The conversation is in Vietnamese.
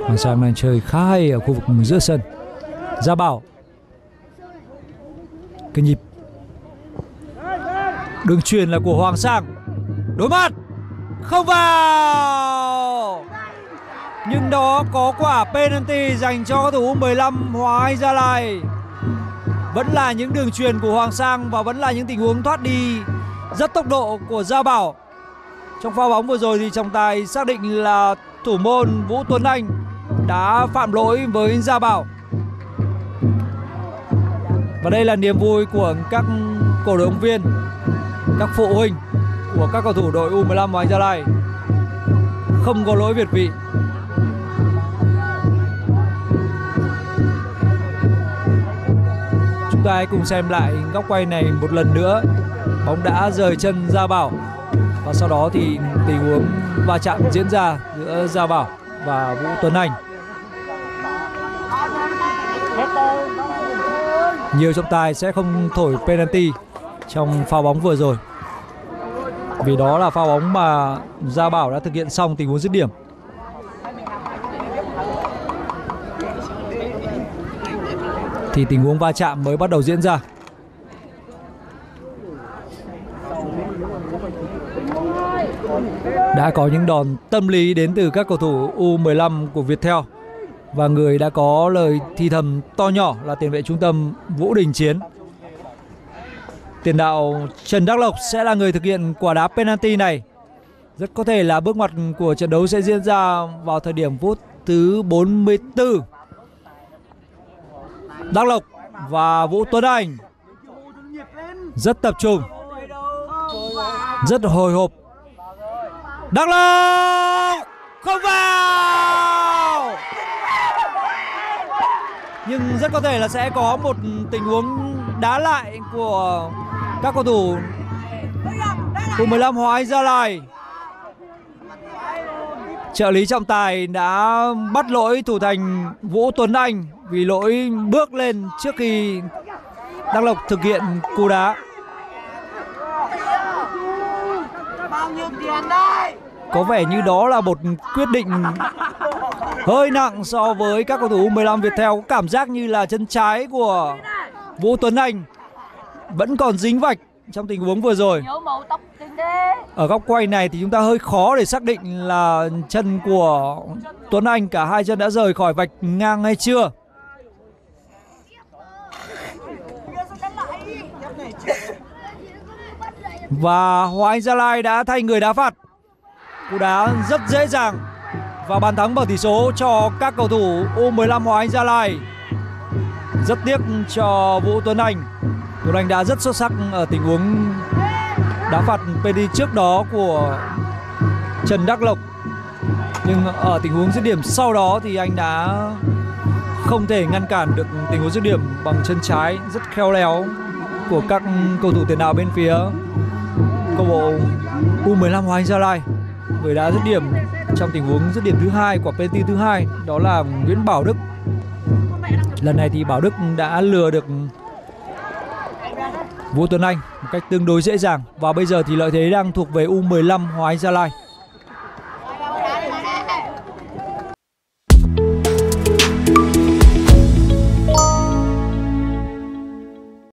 Hoàng Sang đang chơi khá hay ở khu vực giữa sân. Gia Bảo. Cái nhịp. Đường truyền là của Hoàng Sang. Đối mặt. Không vào. Nhưng đó có quả penalty dành cho cầu thủ 15 Hoàng Anh Gia Lai. Vẫn là những đường truyền của Hoàng Sang Và vẫn là những tình huống thoát đi Rất tốc độ của Gia Bảo. Trong pha bóng vừa rồi thì trọng tài xác định là thủ môn Vũ Tuấn Anh đã phạm lỗi với Gia Bảo. Và đây là niềm vui của các cổ động viên, các phụ huynh của các cầu thủ đội U15 Hoàng Gia Lai. Không có lỗi việt vị. Chúng ta hãy cùng xem lại góc quay này một lần nữa. Bóng đã rời chân Gia Bảo. Và sau đó thì tình huống va chạm diễn ra giữa Gia Bảo và Vũ Tuấn Anh. Nhiều trọng tài sẽ không thổi penalty trong pha bóng vừa rồi. Vì đó là pha bóng mà Gia Bảo đã thực hiện xong tình huống dứt điểm. Thì tình huống va chạm mới bắt đầu diễn ra. Đã có những đòn tâm lý đến từ các cầu thủ U15 của Viettel và người đã có lời thi thầm to nhỏ là tiền vệ trung tâm Vũ Đình Chiến. Tiền đạo Trần Đắc Lộc sẽ là người thực hiện quả đá penalty này. Rất có thể là bước ngoặt của trận đấu sẽ diễn ra vào thời điểm phút thứ 44. Đắc Lộc và Vũ Tuấn Anh rất tập trung, rất hồi hộp. Đắc Lộc không vào nhưng rất có thể là sẽ có một tình huống đá lại của các cầu thủ U15 Hóa Anh Gia Lai. Trợ lý trọng tài đã bắt lỗi thủ thành Vũ Tuấn Anh vì lỗi bước lên trước khi Đăng Lộc thực hiện cú đá. Có vẻ như đó là một quyết định hơi nặng so với các cầu thủ U15 Viettel có cảm giác như là chân trái của Vũ Tuấn Anh vẫn còn dính vạch trong tình huống vừa rồi. Ở góc quay này thì chúng ta hơi khó để xác định là chân của Tuấn Anh cả hai chân đã rời khỏi vạch ngang hay chưa. Và Hoàng Anh Gia Lai đã thay người đá phạt. Cú đá rất dễ dàng và bàn thắng mở tỷ số cho các cầu thủ U15 Hoàng Anh Gia Lai. Rất tiếc cho Vũ Tuấn Anh. Tuấn Anh đã rất xuất sắc ở tình huống đá phạt penalty trước đó của Trần Đắc Lộc. Nhưng ở tình huống dứt điểm sau đó thì anh đã không thể ngăn cản được tình huống dứt điểm bằng chân trái rất khéo léo của các cầu thủ tiền đạo bên phía câu bộ U15 Hoàng Anh Gia Lai. Người đã dứt điểm trong tình huống dứt điểm thứ hai của penalty thứ hai, đó là Nguyễn Bảo Đức. Lần này thì Bảo Đức đã lừa được Vũ Tuấn Anh một cách tương đối dễ dàng và bây giờ thì lợi thế đang thuộc về U15 Hoàng Anh Gia Lai.